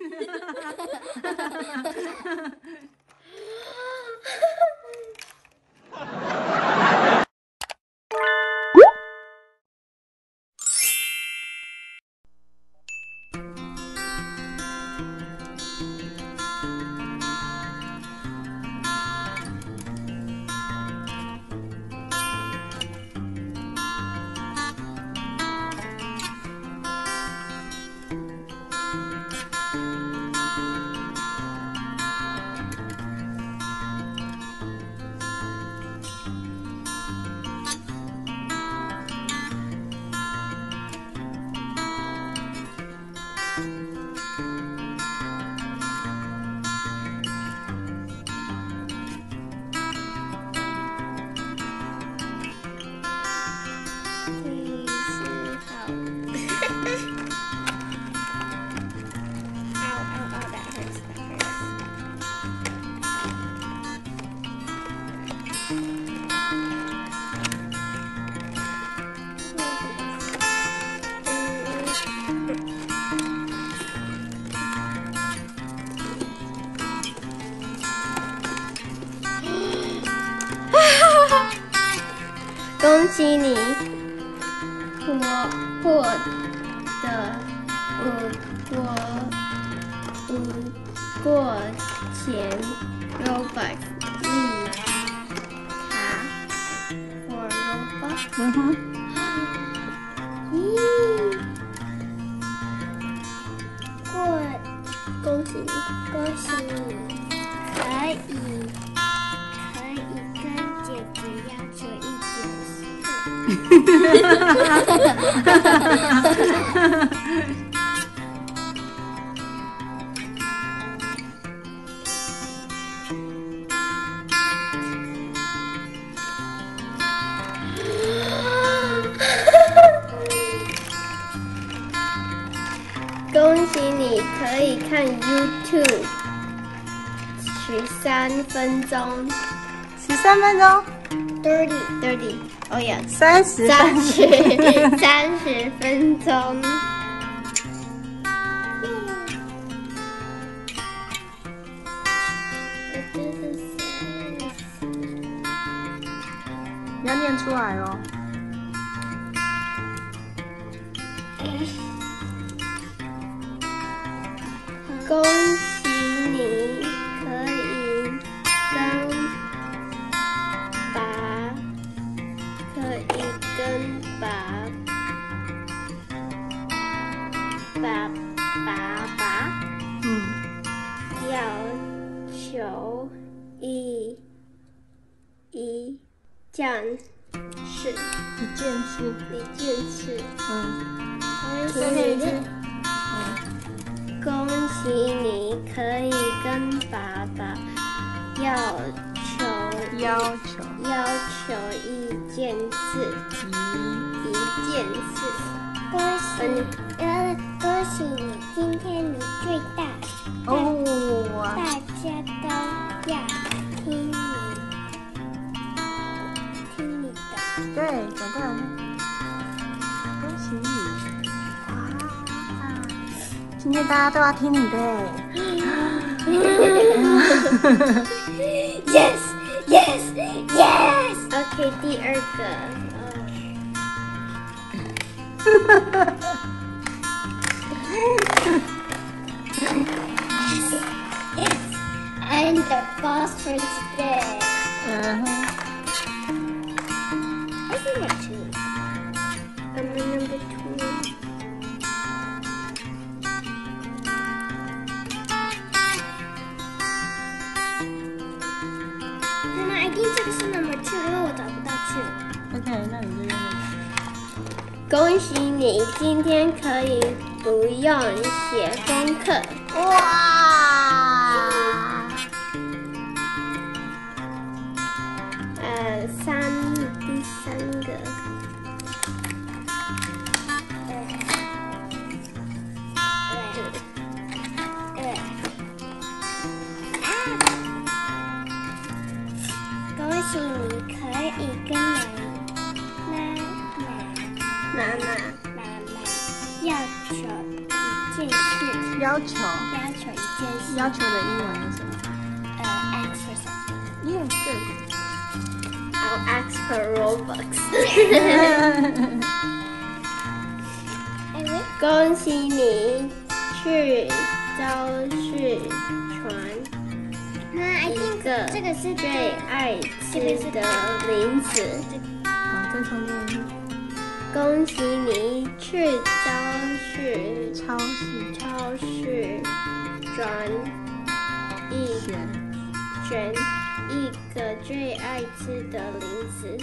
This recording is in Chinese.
ハハハハ!恭喜你我获得五过五过钱 Robux 一卡 for Robux。嗯哼，咦，过，恭喜你，恭喜你，可以，可以跟姐姐要求一。恭喜你可以看 YouTube 十三分钟。十三分钟，，thirty thirty，哦呀，三十三分十三十分钟。你要念出来哦。恭喜你件事，一件事。一件事。嗯，恭喜你，恭喜你可以跟爸爸要求要求要求一件事，一一件事。恭喜，呃，恭喜你，今天你最大，哦，大家都今天大家都要听你的哎。Yes, yes, yes. OK，第二个。yes, I'm the boss for today. 嗯哼，What's number two? I'm a number two. Think 这个是 number two，因为我找不到 two。OK，那你就用恭喜你，今天可以不用写功课。哇，你可以跟妈妈妈妈妈妈妈要求一件事。要求要求一件事，要求的英文是什么？呃，ask for something。？Yeah, good. I'll ask for Robux。恭喜你去教室传这个是最爱吃的零食。好，再重念一次。恭喜你去超市超市超市转一选选一个最爱吃的零食。